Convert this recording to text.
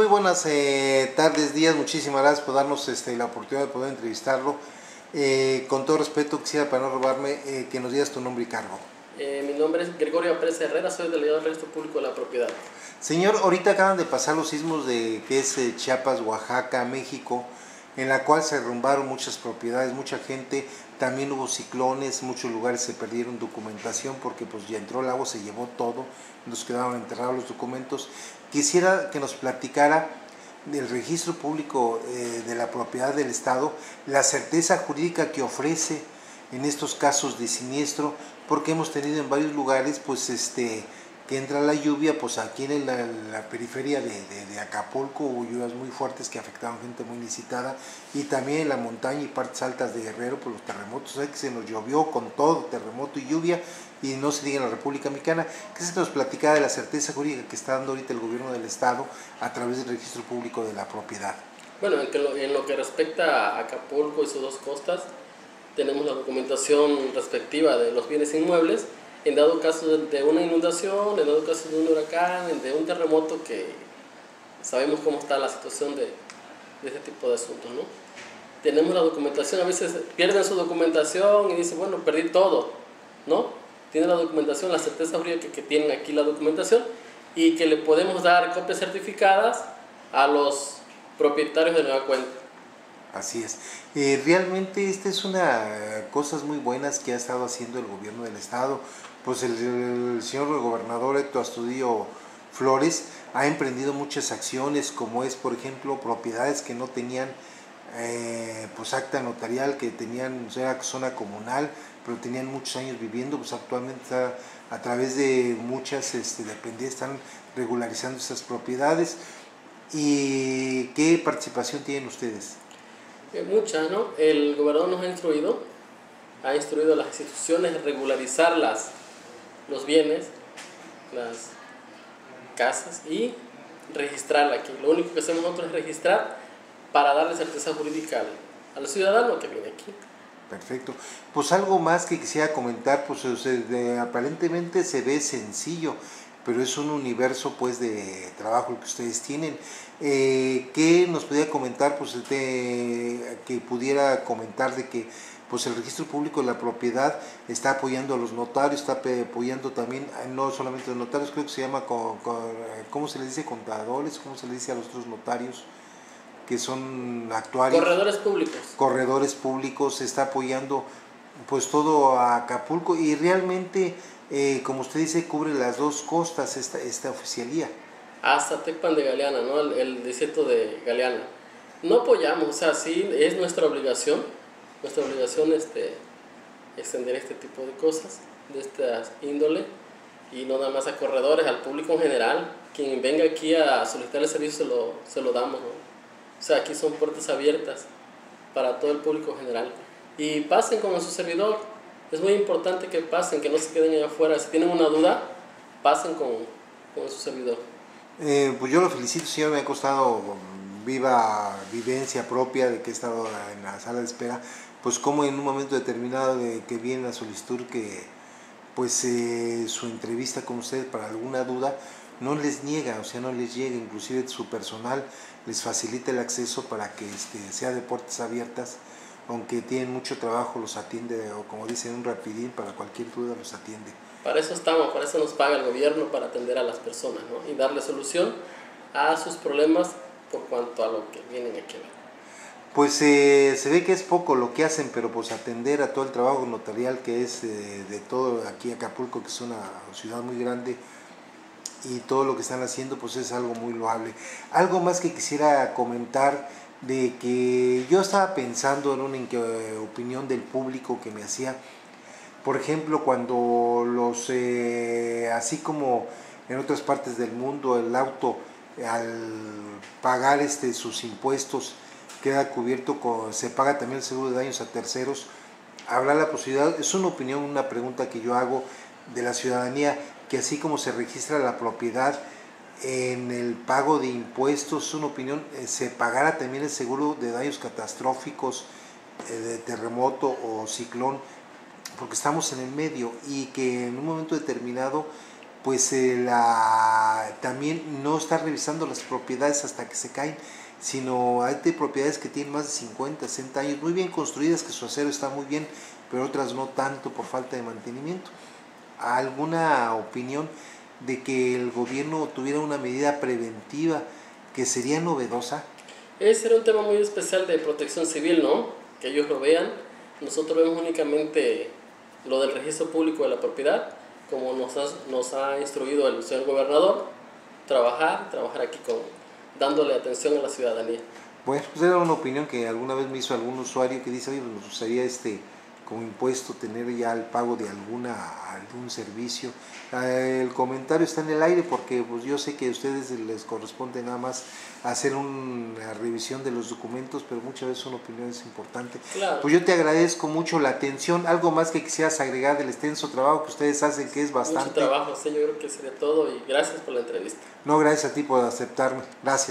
muy buenas eh, tardes, días. Muchísimas gracias por darnos este, la oportunidad de poder entrevistarlo. Eh, con todo respeto, quisiera, para no robarme, eh, que nos digas tu nombre y cargo. mi nombre es Gregorio Pérez Herrera, soy delegado del Registro Público de la Propiedad. Señor, ahorita acaban de pasar los sismos de que es Chiapas, Oaxaca, México, en la cual se derrumbaron muchas propiedades, mucha gente, también hubo ciclones, muchos lugares se perdieron documentación porque pues ya entró el agua, se llevó todo, nos quedaron enterrados los documentos. Quisiera que nos platicara del registro público eh, de la propiedad del Estado, la certeza jurídica que ofrece en estos casos de siniestro, porque hemos tenido en varios lugares pues este que entra la lluvia, pues aquí en la, periferia de, Acapulco hubo lluvias muy fuertes que afectaban gente muy licitada y también en la montaña y partes altas de Guerrero por los terremotos, o que se nos llovió con todo, terremoto y lluvia y no se diga en la República Mexicana, que se nos platicaba de la certeza jurídica que está dando ahorita el gobierno del Estado a través del registro público de la propiedad. Bueno, en lo que respecta a Acapulco y sus dos costas, tenemos la documentación respectiva de los bienes inmuebles, en dado caso de una inundación, en dado caso de un huracán, de un terremoto, que sabemos cómo está la situación de, de este tipo de asuntos, ¿no? Tenemos la documentación, a veces pierden su documentación y dicen, bueno, perdí todo, ¿no? Tienen la documentación, la certeza jurídica que, que tienen aquí la documentación y que le podemos dar copias certificadas a los propietarios de nueva cuenta. Así es. Eh, realmente esta es una cosas muy buenas que ha estado haciendo el gobierno del estado. Pues el, señor gobernador Héctor Astudillo Flores ha emprendido muchas acciones, como es, por ejemplo, propiedades que no tenían eh, pues acta notarial, que tenían, o zona comunal, pero tenían muchos años viviendo, pues actualmente a través de muchas este, dependencias están regularizando esas propiedades. ¿Y qué participación tienen ustedes? Eh, muchas, ¿no? El gobernador nos ha instruido, ha instruido a las instituciones a regularizar las, los bienes, las casas y registrarla aquí. Lo único que hacemos nosotros es registrar para darle certeza jurídica al, ciudadano que viene aquí. Perfecto. Pues algo más que quisiera comentar, pues aparentemente se ve sencillo, pero es un universo pues de trabajo que ustedes tienen. Eh, ¿Qué nos podría comentar, pues, que pudiera comentar de que pues el registro público de la propiedad está apoyando a los notarios, está apoyando también, eh, no solamente a los notarios, creo que se llama, ¿cómo se le dice? Contadores, ¿cómo se le dice a los otros notarios? que son actuarios. Corredores públicos. Corredores públicos, está apoyando pues todo a Acapulco y realmente, eh, como usted dice, cubre las dos costas esta, esta oficialía hasta Tecpan de Galeana, ¿no? el, desierto de Galeana. No apoyamos, o sea, sí es nuestra obligación, nuestra obligación este, extender este tipo de cosas, de esta índole, y no nada más a corredores, al público en general. Quien venga aquí a solicitar el servicio se lo, se lo damos. ¿no? O sea, aquí son puertas abiertas para todo el público en general. Y pasen con su servidor. Es muy importante que pasen, que no se queden allá afuera. Si tienen una duda, pasen con, con su servidor. Eh, pues yo lo felicito, señor, me ha costado viva vivencia propia de que he estado en la sala de espera, pues como en un momento determinado de que viene la solicitud que pues eh, su entrevista con usted para alguna duda no les niega, o sea, no les llega, inclusive su personal les facilita el acceso para que este, sea de puertas abiertas, aunque tienen mucho trabajo, los atiende, o como dicen, un rapidín, para cualquier duda los atiende. Para eso estamos, para eso nos paga el gobierno, para atender a las personas ¿no? y darle solución a sus problemas por cuanto a lo que vienen aquí. Pues eh, se ve que es poco lo que hacen, pero pues atender a todo el trabajo notarial que es eh, de todo aquí Acapulco, que es una ciudad muy grande, y todo lo que están haciendo pues es algo muy loable. Algo más que quisiera comentar de que yo estaba pensando en una opinión del público que me hacía por ejemplo, cuando los, eh, así como en otras partes del mundo, el auto al pagar este, sus impuestos queda cubierto, con, se paga también el seguro de daños a terceros, habrá la posibilidad, es una opinión, una pregunta que yo hago de la ciudadanía, que así como se registra la propiedad en el pago de impuestos, es una opinión, eh, se pagará también el seguro de daños catastróficos, eh, de terremoto o ciclón, porque estamos en el medio y que en un momento determinado pues eh, la, también no está revisando las propiedades hasta que se caen, sino hay propiedades que tienen más de 50, 60 años, muy bien construidas, que su acero está muy bien, pero otras no tanto por falta de mantenimiento. ¿Alguna opinión de que el gobierno tuviera una medida preventiva que sería novedosa? Ese era un tema muy especial de protección civil, ¿no? Que ellos lo vean. Nosotros vemos únicamente lo del registro público de la propiedad, como nos ha, nos ha instruido el señor gobernador, trabajar, trabajar aquí con, dándole atención a la ciudadanía. Bueno, pues era una opinión que alguna vez me hizo algún usuario que dice, oye, pues nos gustaría este como impuesto tener ya el pago de alguna algún servicio. Eh, el comentario está en el aire porque pues yo sé que a ustedes les corresponde nada más hacer una revisión de los documentos, pero muchas veces son opiniones importantes. Pues yo te agradezco mucho la atención. Algo más que quisieras agregar del extenso trabajo que ustedes hacen, que es bastante. Mucho trabajo, sí, yo creo que sería todo y gracias por la entrevista. No, gracias a ti por aceptarme. Gracias.